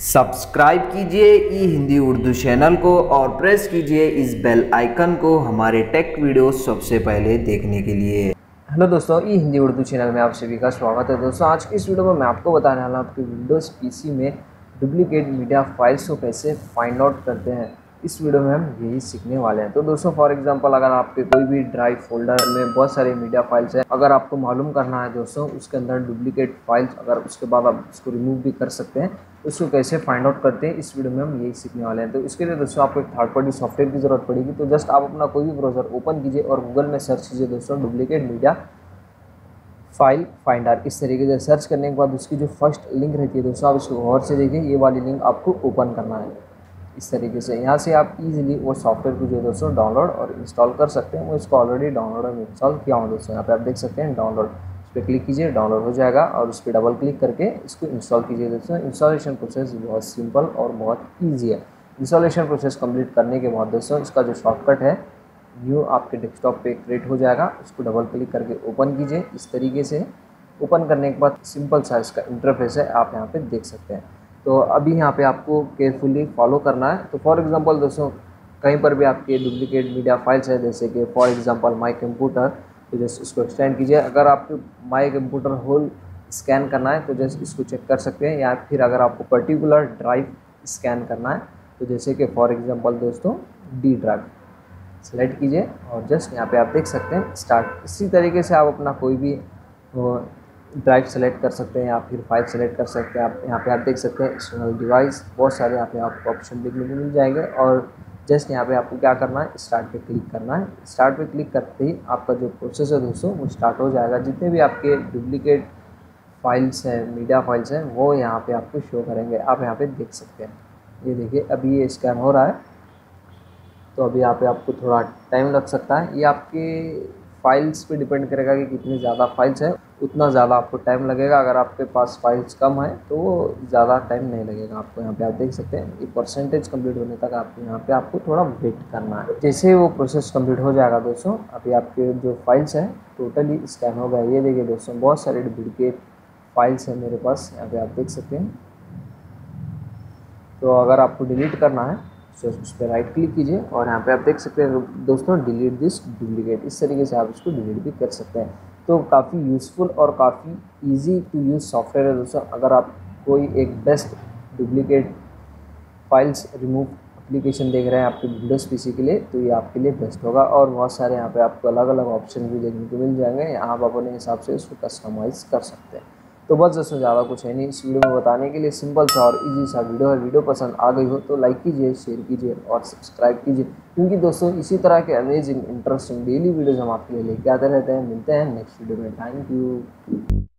Subscribe कीजिए ई Hindi Urdu channel को और प्रेस कीजिए इस बेल आइकन को हमारे टेक वीडियो सबसे पहले देखने के लिए। हेलो दोस्तों, ई हिंदी उर्दू चैनल में आप सभी का स्वागत है। दोस्तों, आज की इस वीडियो में मैं आपको बताने वाला हूँ आपके विंडोज़ पीसी में डुप्लीकेट मीडिया फाइल्स को कैसे फाइंड आउट करते हैं। इस वीडियो में हम यही सीखने वाले हैं। तो दोस्तों फॉर एग्जांपल अगर आपके कोई भी ड्राइव फोल्डर में बहुत सारे मीडिया फाइल्स हैं, अगर आपको मालूम करना है दोस्तों, उसके अंदर डुप्लीकेट फाइल्स अगर उसके बाद आप उसको रिमूव भी कर सकते हैं, उसको कैसे फाइंड आउट करते हैं, इस वीडियो में हम यही सीखने वाले हैं। तो इसके लिए दोस्तों, आपको एक थर्ड पार्टी सॉफ्टवेयर की ज़रूरत पड़ेगी। तो जस्ट आप अपना कोई भी ब्राउज़र ओपन कीजिए और गूगल में सर्च कीजिए दोस्तों डुप्लीकेट मीडिया फ़ाइल फाइंडर इस तरीके से सर्च करने के बाद उसकी जो फ़र्स्ट लिंक रहती है दोस्तों, आप इसको गौर से देखिए, ये वाली लिंक आपको ओपन करना है। इस तरीके से। यहाँ से आप इजीली वो सॉफ्टवेयर को जो दोस्तों डाउनलोड और इंस्टॉल कर सकते हैं, वो इसको ऑलरेडी डाउनलोड और इंस्टॉल किया हूँ दोस्तों। यहाँ पे आप देख सकते हैं डाउनलोड इस पर क्लिक कीजिए डाउनलोड हो जाएगा और उस पर डबल क्लिक करके इसको इंस्टॉल कीजिए दोस्तों। इंस्टॉलेशन प्रोसेस बहुत सिंपल और बहुत ईजी है। इंस्टॉलेशन प्रोसेस कंप्लीट करने के बाद दोस्तों, इसका जो शॉर्टकट है न्यू आपके डेस्कटॉप पे क्रिएट हो जाएगा। उसको डबल क्लिक करके ओपन कीजिए। इस तरीके से ओपन करने के बाद सिंपल सा इसका इंटरफेस है, आप यहाँ पे देख सकते हैं। तो अभी यहाँ पे आपको केयरफुली फॉलो करना है। तो फॉर एग्जांपल दोस्तों, कहीं पर भी आपके डुप्लीकेट मीडिया फाइल्स है, जैसे कि फॉर एग्जांपल माय कंप्यूटर तो जस्ट इसको एक्सटेंड कीजिए। अगर आपको माय कंप्यूटर होल स्कैन करना है तो जस्ट इसको चेक कर सकते हैं, या फिर अगर आपको पर्टिकुलर ड्राइव स्कैन करना है तो जैसे कि फॉर एग्जांपल दोस्तों डी ड्राइव सेलेक्ट कीजिए और जस्ट यहाँ पे आप देख सकते हैं स्टार्ट इसी तरीके से आप अपना कोई भी ड्राइव सेलेक्ट कर सकते हैं या फिर फ़ाइल सेलेक्ट कर सकते हैं, आप यहाँ पे आप देख सकते हैं एक्सटर्नल डिवाइस बहुत सारे यहाँ पे आपको ऑप्शन देखने को मिल जाएँगे और जस्ट यहाँ पे आपको क्या करना है स्टार्ट पे क्लिक करना है। स्टार्ट पे क्लिक करते ही आपका जो प्रोसेस है दोस्तों, वो स्टार्ट हो जाएगा। जितने भी आपके डुप्लीकेट फाइल्स हैं मीडिया फाइल्स हैं, वो यहाँ पर आपको शो करेंगे। आप यहाँ पर देख सकते हैं। ये देखिए, अभी ये स्कैन हो रहा है। तो अभी यहाँ पे आपको थोड़ा टाइम लग सकता है। ये आपके फाइल्स पे डिपेंड करेगा कि कितनी ज़्यादा फाइल्स है। उतना ज़्यादा आपको टाइम लगेगा। अगर आपके पास फाइल्स कम है तो वो ज़्यादा टाइम नहीं लगेगा आपको यहाँ पे। आप देख सकते हैं, ये परसेंटेज कंप्लीट होने तक आपको यहाँ पे आपको थोड़ा वेट करना है। जैसे वो प्रोसेस कंप्लीट हो जाएगा दोस्तों, अभी आपके जो फाइल्स हैं टोटली स्कैन हो गया। ये देखिए दोस्तों, बहुत सारे डुप्लीकेट फाइल्स हैं मेरे पास। यहाँ पर आप देख सकते हैं। तो अगर आपको डिलीट करना है तो उस पर राइट क्लिक कीजिए और यहाँ पे आप देख सकते हैं, दोस्तों डिलीट दिस डुप्लीकेट इस तरीके से आप इसको डिलीट भी कर सकते हैं। तो काफ़ी यूज़फुल और काफ़ी इजी टू यूज़ सॉफ्टवेयर है दोस्तों। अगर आप कोई एक best duplicate files remove application देख रहे हैं आपके विंडोज़ पीसी के लिए तो ये आपके लिए बेस्ट होगा। और बहुत सारे यहाँ पे आपको अलग अलग ऑप्शन भी देखने को मिल जाएँगे। आप अपने हिसाब से उसको कस्टमाइज़ कर सकते हैं। तो बस दोस्तों ज़्यादा कुछ है नहीं। इस वीडियो में बताने के लिए सिंपल सा और इजी सा वीडियो है। वीडियो पसंद आ गई हो तो लाइक कीजिए शेयर कीजिए और सब्सक्राइब कीजिए। क्योंकि दोस्तों, इसी तरह के अमेजिंग इंटरेस्टिंग डेली वीडियोज़ हम आपके लिए लेके आते रहते हैं। मिलते हैं नेक्स्ट वीडियो में। Thank you